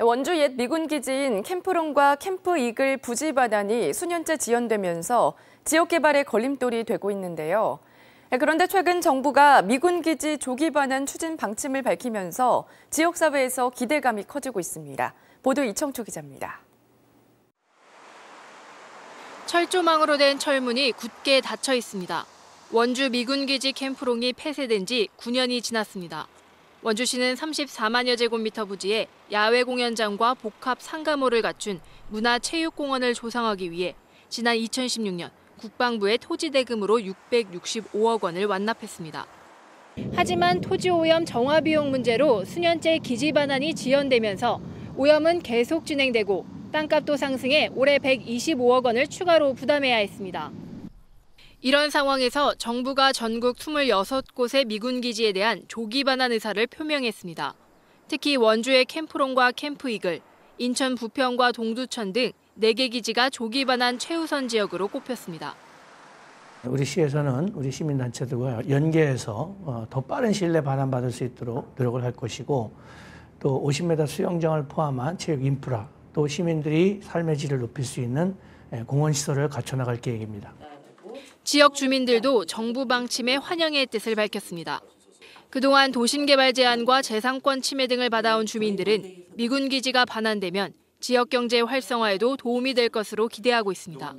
원주 옛 미군 기지인 캠프론과 캠프 이글 부지 반환이 수년째 지연되면서 지역 개발의 걸림돌이 되고 있는데요. 그런데 최근 정부가 미군 기지 조기 반환 추진 방침을 밝히면서 지역 사회에서 기대감이 커지고 있습니다. 보도 이청초 기자입니다. 철조망으로 된 철문이 굳게 닫혀 있습니다. 원주 미군 기지 캠프롱이 폐쇄된 지 9년이 지났습니다. 원주시는 34만여 제곱미터 부지에 야외 공연장과 복합 상가모를 갖춘 문화체육공원을 조성하기 위해 지난 2016년 국방부의 토지 대금으로 665억 원을 완납했습니다. 하지만 토지 오염 정화 비용 문제로 수년째 기지 반환이 지연되면서 오염은 계속 진행되고 땅값도 상승해 올해 125억 원을 추가로 부담해야 했습니다. 이런 상황에서 정부가 전국 26곳의 미군 기지에 대한 조기 반환 의사를 표명했습니다. 특히 원주의 캠프론과 캠프 이글, 인천 부평과 동두천 등 4개 기지가 조기 반환 최우선 지역으로 꼽혔습니다. 우리 시에서는 우리 시민단체들과 연계해서 어, 더 빠른 시일 내에 반환받을 수 있도록 노력을 할 것이고 또 50m 수영장을 포함한 체육 인프라 또 시민들이 삶의 질을 높일 수 있는 예, 공원시설을 갖춰나갈 계획입니다. 지역 주민들도 정부 방침에 환영의 뜻을 밝혔습니다. 그동안 도심개발 제한과 재산권 침해 등을 받아온 주민들은 미군 기지가 반환되면 지역 경제 활성화에도 도움이 될 것으로 기대하고 있습니다.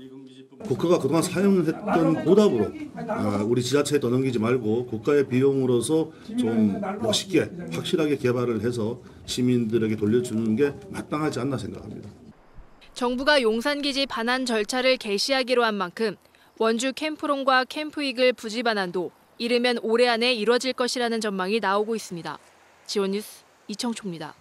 국가가 그동안 사용했던 보답으로 아, 우리 지자체에 떠넘기지 말고 국가의 비용으로서 좀 멋있게 확실하게 개발을 해서 시민들에게 돌려주는 게 마땅하지 않나 생각합니다. 정부가 용산기지 반환 절차를 개시하기로 한 만큼 원주 캠프론과 캠프이글 부지 반환도 이르면 올해 안에 이뤄질 것이라는 전망이 나오고 있습니다. 지원 뉴스 이청초입니다.